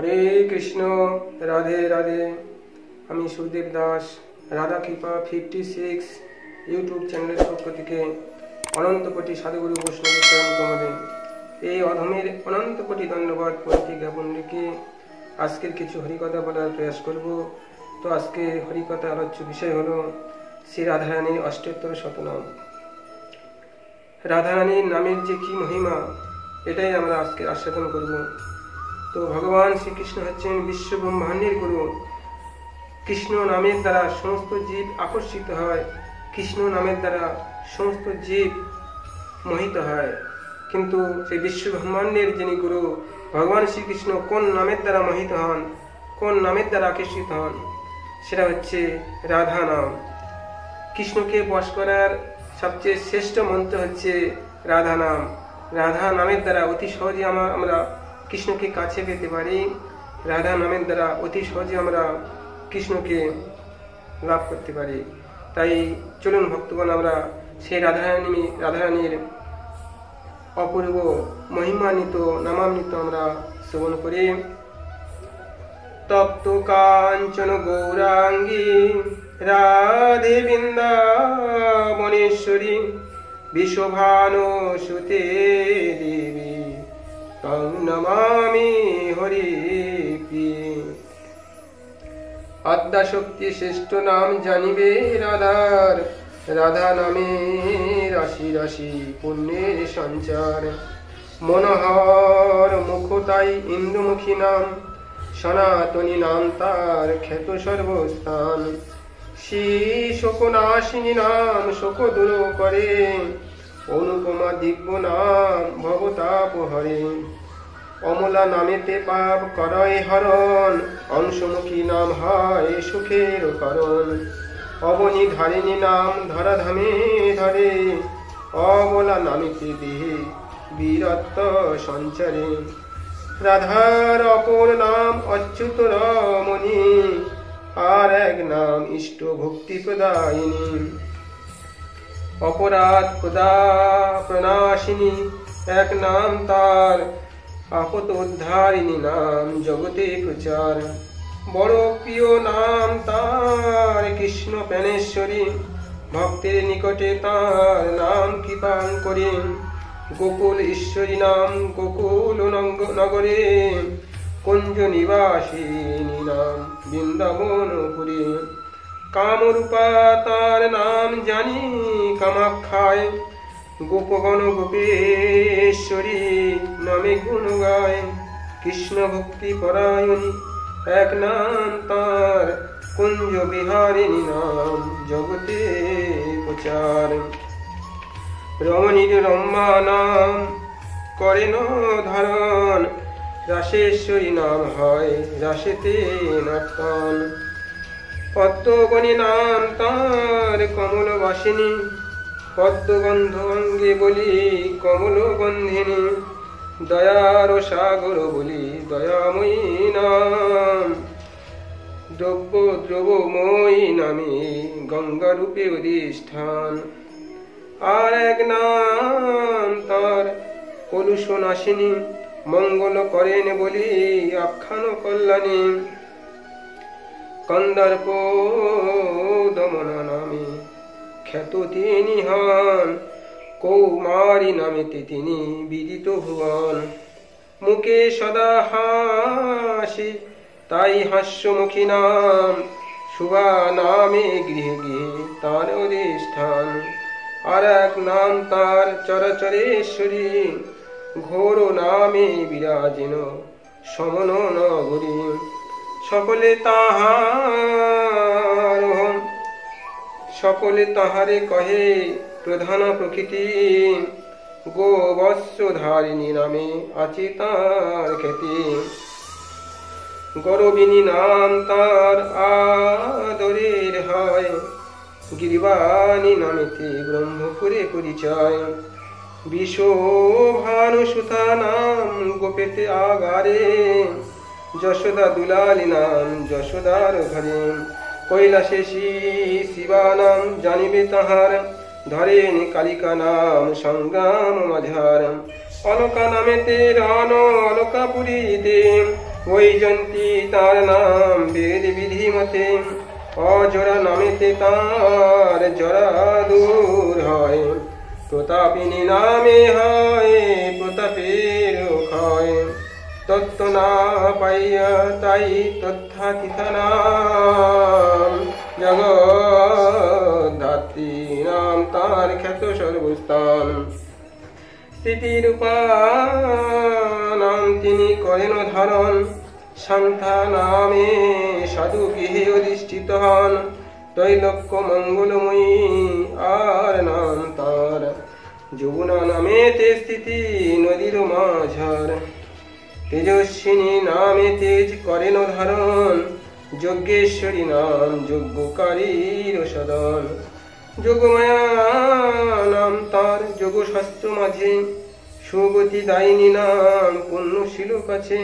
হরে কৃষ্ণ, রাধে রাধে। আমি সুদেব দাস, রাধা কৃপা fifty six YouTube চ্যানেলের পক্ষ থেকে অনন্ত কোটি সাধুগুরু বৈষ্ণব কমলে এই অধমের অনন্ত কোটি ধন্যবাদ প্রতি জ্ঞাপন রেখে আজকের কিছু হরিকথা বলার প্রয়াস করব। তো আজকে হরিকথা আলোচ্য বিষয় হলো শ্রী রাধারানীর অষ্টোত্তর শতনাম। রাধারানীর নামের যে কি মহিমা, এটাই আমরা আজকে আস্বাদন করব। তো ভগবান শ্রীকৃষ্ণ হচ্ছেন বিশ্ব ব্রহ্মাণ্ডের গুরু। কৃষ্ণ নামের দ্বারা সমস্ত জীব আকর্ষিত হয়। কৃষ্ণ নামের দ্বারা সমস্ত জীব মোহিত হয়। কিন্তু সেই বিশ্ব ব্রহ্মাণ্ডের যিনি গুরু, ভগবান শ্রীকৃষ্ণ কোন নামের দ্বারা মোহিত হন? কোন নামের দ্বারা আকর্ষিত হন? সেটা হচ্ছে রাধা নাম। কৃষ্ণকে বশ করার সবচেয়ে শ্রেষ্ঠ মন্ত্র হচ্ছে রাধা নাম। রাধা নামের দ্বারা অতি সহজে আমরা কৃষ্ণকে কাছে পেতে পারি। রাধা নামের দ্বারা অতি সহজে আমরা কৃষ্ণকে লাভ করতে পারি। তাই চলুন ভক্তগণ, আমরা সেই রাধারানী রাধারানীর অপূর্ব মহিমান্বিত, নামান্বিত আমরা শ্রবণ করি। তপ্ত কাঞ্চন গৌরাঙ্গী, রাধে বৃন্দাবনেশ্বরী, বিশ্বভানু সুতে দেবী। তং নমামি হরি আদ্যাশক্তি শ্রেষ্ঠ নাম জানিবে রাধার। রাধা নামে রাশি রাশি পুণ্যের সঞ্চার। মনোহর মুখতাই ইন্দুমুখী নাম। সনাতনী নাম তার খ্যাত সর্বস্থান। শ্রী শোকনাশিনী নাম শোক দূর করে। অনুপমা দিব্য নাম ভবতাপ হরে অমলা নামেতে পাপ করয় হরণ, অংশমুখী নাম হয় সুখের কারণ। অবনি ধারিণী নাম ধরাধামে ধরে অবলা নামিতে দেহে বীরত্ব সঞ্চারে। রাধার অপর নাম অচ্যুত রমণী, আর এক নাম ইষ্ট ভক্তি প্রদায়িনী। অপরাধ প্রদা প্রণাশিনী, এক নাম তার। আপত উদ্ধারিণী নাম জগতে প্রচার। বড় প্রিয় নাম তার, কৃষ্ণ প্যানেশ্বরী ভক্তের নিকটে তার নাম কৃপাং করে। গোকুল ঈশ্বরী নাম গোকুল নগরে। কুঞ্জ নিবাসিনী নাম বৃন্দাবনপুরে কামরূপা তার নাম জানি কামাক্ষায়। গোপগণ গোপেশ্বরী নামে গুণ গায়। কৃষ্ণ ভক্তি পরায়ণী, এক নাম তার। কুঞ্জ বিহারিণী নাম জগতে প্রচার। রমণীর রম্মা নাম করেন ধারণ। রাশেশ্বরী নাম হয় রাশেতে নর্তন পদ্মগণী নাম তার কমল বাসিনী পদ্মগন্ধ অঙ্গে বলি কমল গন্ধিনী দয়ার সাগর বলি দয়াময়ী নাম। দ্রব্য দ্রবময়ী নামে গঙ্গারূপে অধিষ্ঠান। আর এক নাম তার কলুষ নাসিনী মঙ্গল করেন বলি আখ্যান কল্যাণী। কন্দর্প দমনা নামে খ্যাত তিনি হন কৌমারী নামেতে তিনি বিদিত ভুবন মুখে সদা হাসি, তাই হাস্যমুখী নাম। শুভা নামে গৃহে গৃহে তার অধিষ্ঠান। আর এক নাম তার চরচরেশ্বরী। ঘোর নামে বিরাজিন সমন নগরী সকলে তাহার সকলে তাহারে কহে, প্রধান প্রকৃতি, গোবৎস ধারিণী নামে আছে তার খ্যাতি। গরবিনী নাম তার আদরের হয়। গিরিবাণী নামেতে ব্রহ্মপুরে পরিচয়। বিশ্বভানু সুতা নাম গোপেতে আগারে। যশোদা দুলালী নাম, যশোদার ঘরে কৈলাসে শিবা নাম জানিবে তাহার। ধরেন কালিকা নাম, সংগ্রাম মাঝার। অলকা নামেতে রণ অলকাপুরীতে বৈজন্তী তার নাম, বেদ বিধি মতে। অজরা নামেতে তার জরা দূর হয়। প্রতাপিনী নামে হয়, প্রতাপের ক্ষয়। তত্ত্ব না পাইয়া তাই তথ্যাতীত নাম জগদ্ধাত্রী নাম তার খ্যাত সর্বস্থান স্থিতিরূপা নাম তিনি করেন ধারণ শান্তা নামে সাধু গৃহে অধিষ্ঠিত হন তৈলক্য মঙ্গলময়ী আর নাম তার যমুনা নামেতে স্থিতি নদীর মাঝার তেজস্বিনী নামে তেজ করেন ধারণ, যজ্ঞেশ্বরী নাম যজ্ঞকারীর সদন। যোগমায়া নাম তার যোগশাস্ত্র মাঝে, সুগতি দায়িনী নাম পুণ্যশীল কাছে।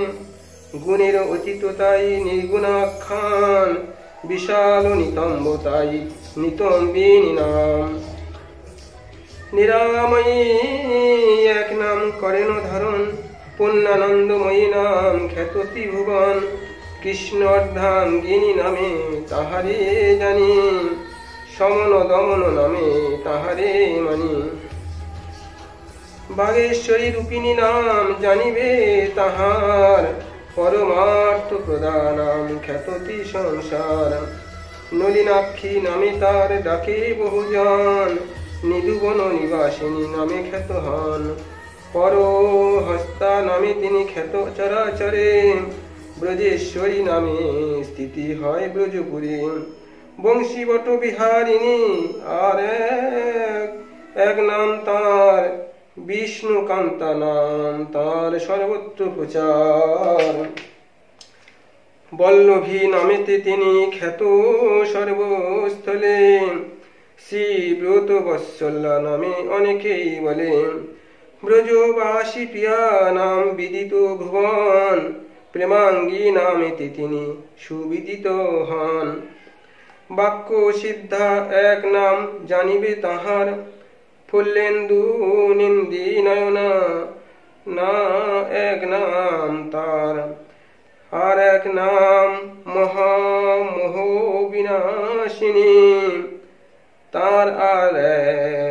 গুণের অতীত তাই নির্গুণাখ্যান, বিশাল নিতম্ব তাই নিতম্বিনী নাম। নিরাময়ী এক নাম করেন ধারণ পুণ্যানন্দময়ী নাম খ্যাত ত্রিভুবন কৃষ্ণ অর্ধাঙ্গিনী নামে তাহারে জানি সমন দমন নামে তাহারে মানি। বাগেশ্বরী রূপিণী নাম জানিবে তাহার, পরমার্থ প্রদানাম খ্যাততি সংসার। নলিনাক্ষী নামে তার ডাকে বহুজন নিদুবন নিবাসিনী নামে খ্যাত হন। পর হস্তা নামে তিনি খ্যাত চরাচরে। ব্রজেশ্বরী নামে স্থিতি হয় ব্রজপুরী। বংশীবট বিহারিণী, আর এক এক নাম তার বিষ্ণু কান্তা নাম তার সর্বত্র প্রচার। বল্লভী নামেতে তিনি খ্যাত সর্বস্থলে, শ্রী ব্রত বৎসল্লা নামে অনেকেই বলে। ব্রজবাসী প্রিয়া নাম বিদিত ভুবন প্রেমাঙ্গী নামেতে তিনি সুবিদিত হন। বাক্য সিদ্ধা এক নাম জানিবে তাহার ফুল্লেন্দু নিন্দি নয়না না এক নাম তার। আর এক নাম মহামোহ বিনাশিনী তার আর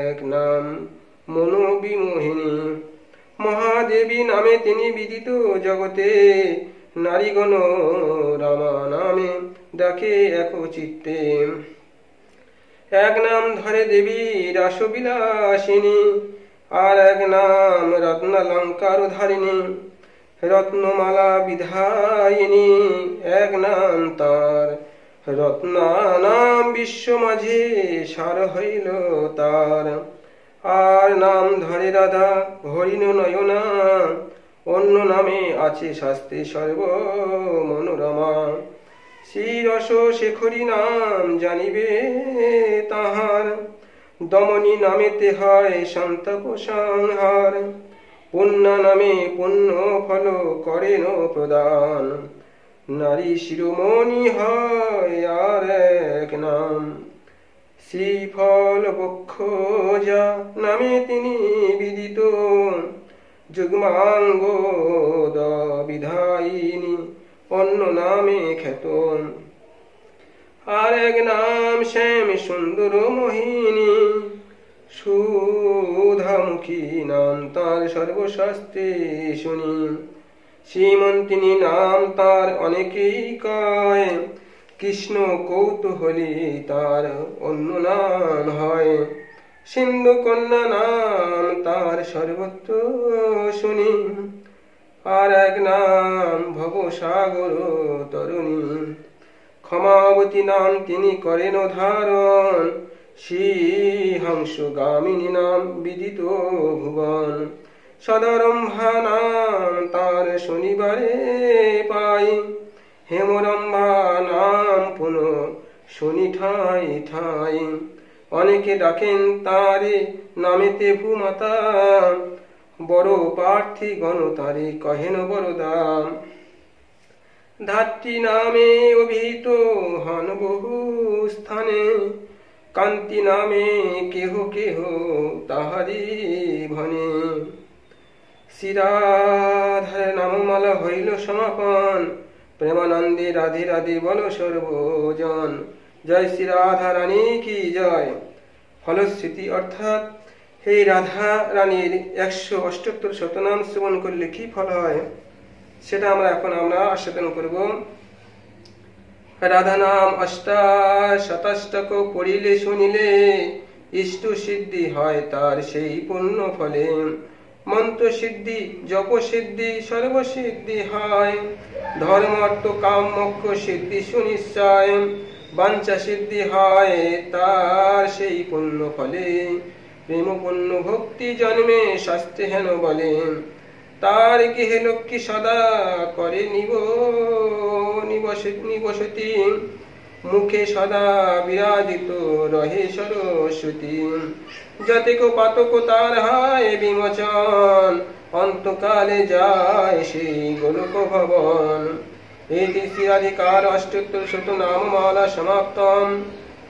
এক নাম মনোবিমোহিনী। মহাদেবী নামে তিনি বিদিত জগতে। নারীগণ রামা নামে ডাকে এক চিত্তে এক নাম ধরে দেবী রাসবিলাসিনী, আর এক নাম রত্নালঙ্কার ধারিণী, রত্নমালা বিধায়িনী। এক নাম তার রত্না নাম বিশ্ব মাঝে সার হইল তার। আর নাম ধরে রাধা হরিণ নয়না। অন্য নামে আছে শাস্ত্রে সর্ব মনোরমা। শ্রীরস শেখরী নাম জানিবে তাহার। দমনী নামে হয় সন্তপ সংহার পুণ্য নামে পুণ্য ফল করেন প্রদান। নারী শিরোমণি হয় আর এক নাম। শ্রীফল বক্ষ যা নামে তিনি বিদিত। বিধায়িনী অন্য নামে খ্যাত। আর এক নাম শ্যাম সুন্দর মোহিনী, সুধামুখী নাম তার সর্বশাস্ত্রে শুনি। শ্রীমন্তিনী নাম তার অনেকেই কয় কৃষ্ণ কৌতূহলী তার অন্য নাম হয়। সিন্ধু কন্যা নাম তার সর্বত্র শুনি। আর এক নাম ভবসাগর তরুণী। ক্ষমাবতী নাম তিনি করেন ধারণ। শ্রীহংস গামিনী নাম বিদিত ভুবন। সদরম্ভা নাম তার শনিবারে পাই। হেমরম্ভা নাম পুনঃ শনি ঠাই ঠাই। অনেকে ডাকেন তারে, নামেতে ভূমাতা। বড় প্রার্থী গণ তারে কহেন বড় দাম ধাত্রী নামে অভিহিত হন বহু স্থানে। কান্তি নামে কেহ কেহ তাহারি ভনে। শ্রীরাধার নামমালা হইল সমাপন। প্রেমানন্দে রাধে রাধে বল সর্বজন। জয় শ্রী রাধা রানী কি জয়। ফলশ্রুতি অর্থাৎ এই রাধা রানীর একশো অষ্টোত্তর শতনাম শ্রবণ করলে কি ফল হয়? সেটা আমরা এখন আমরা আস্বাদন করব। রাধা নাম অষ্টা শতাষ্টক পড়িলে শুনিলে ইষ্ট সিদ্ধি হয় তার সেই পুণ্য ফলে। মন্ত্র সিদ্ধি জপ সিদ্ধি সর্বসিদ্ধি হয়। ধর্ম অর্থ কাম মোক্ষ সিদ্ধি সুনিশ্চয়। বাঞ্ছা সিদ্ধি হয় তার সেই পুণ্য ফলে প্রেম পুণ্য ভক্তি জন্মে শাস্ত্রে হেন বলে। তার গৃহে লক্ষ্মী সদা করে নিব নিবসতি। মুখে সদা বিরাজিত রহে সরস্বতী। যতেক পাতক তার হয় বিমোচন, অন্তকালে যায় সেই গোলক ভবন। এটি শ্রীরাধিকার অষ্টোত্তর শত নামমালা সমাপ্তম।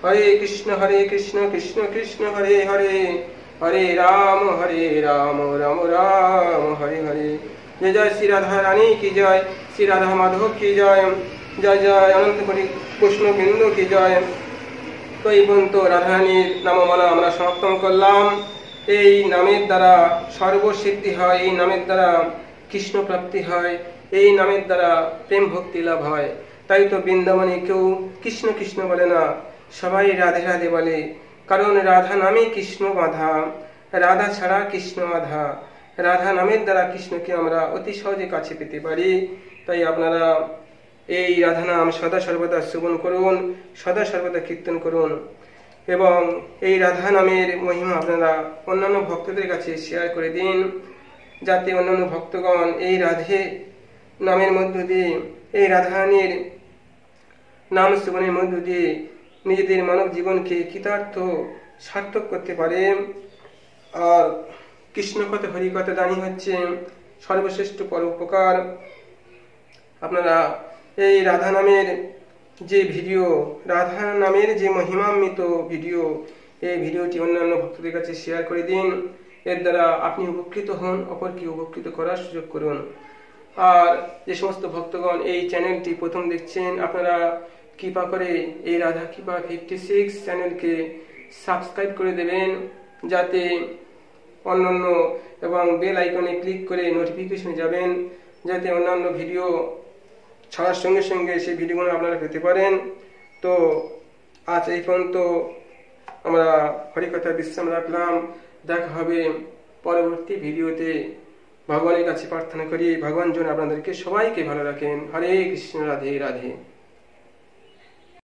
হরে কৃষ্ণ হরে কৃষ্ণ কৃষ্ণ কৃষ্ণ, হরে হরে। হরে রাম হরে রাম রাম রাম, হরে হরে। জয় জয় শ্রী রাধা রানী কি জয়? শ্রী রাধা মাধব কি জয়? জয় জয় অনন্ত করি। কৃষ্ণ বিন্দু কি জয়? তো এই পর্যন্ত রাধারানীর নামমালা আমরা সমাপ্তম করলাম। এই নামের দ্বারা সর্বসিদ্ধি হয়, এই নামের দ্বারা কৃষ্ণ প্রাপ্তি হয়, এই নামের দ্বারা প্রেম ভক্তি লাভ হয়। তাই তো বৃন্দাবনে কেউ কৃষ্ণ কৃষ্ণ বলে না, সবাই রাধে রাধে বলে। কারণ রাধা নামে কৃষ্ণ বাধা, রাধা ছাড়া কৃষ্ণ আধা রাধা নামের দ্বারা কৃষ্ণকে আমরা অতি সহজে কাছে পেতে পারি। তাই আপনারা এই রাধা নাম সদা সর্বদা শ্রবণ করুন, সদা সর্বদা কীর্তন করুন। এবং এই রাধা নামের মহিমা আপনারা অন্যান্য ভক্তদের কাছে শেয়ার করে দিন, যাতে অন্যান্য ভক্তগণ এই রাধে নামের মধ্য দিয়ে, এই রাধারানীর নাম শ্রবণের মধ্য দিয়ে নিজেদের মানব জীবনকে কৃতার্থ, সার্থক করতে পারে। আর কৃষ্ণ কথা হরি কথা দানি হচ্ছে সর্বশ্রেষ্ঠ পরোপকার। আপনারা এই রাধা নামের যে ভিডিও, রাধা নামের যে মহিমান্বিত ভিডিও, এই ভিডিওটি অন্যান্য ভক্তদের কাছে শেয়ার করে দিন। এর দ্বারা আপনি উপকৃত হন, অপরকে উপকৃত করার সুযোগ করুন। আর যে সমস্ত ভক্তগণ এই চ্যানেলটি প্রথম দেখছেন, আপনারা কৃপা করে এই রাধা কৃপা ফিফটি সিক্স চ্যানেলকে সাবস্ক্রাইব করে দেবেন, যাতে অন্যান্য এবং বেল আইকনে ক্লিক করে নোটিফিকেশনে যাবেন, যাতে অন্যান্য ভিডিও ছাড়ার সঙ্গে সঙ্গে সেই ভিডিওগুলো আপনারা পেতে পারেন। তো আজ এই পর্যন্ত আমরা হরিকথা বিশ্রাম রাখলাম। দেখা হবে পরবর্তী ভিডিওতে। ভগবানের কাছে প্রার্থনা করি, ভগবান যেন আপনাদেরকে সবাইকে ভালো রাখেন। হরে কৃষ্ণ, রাধে রাধে।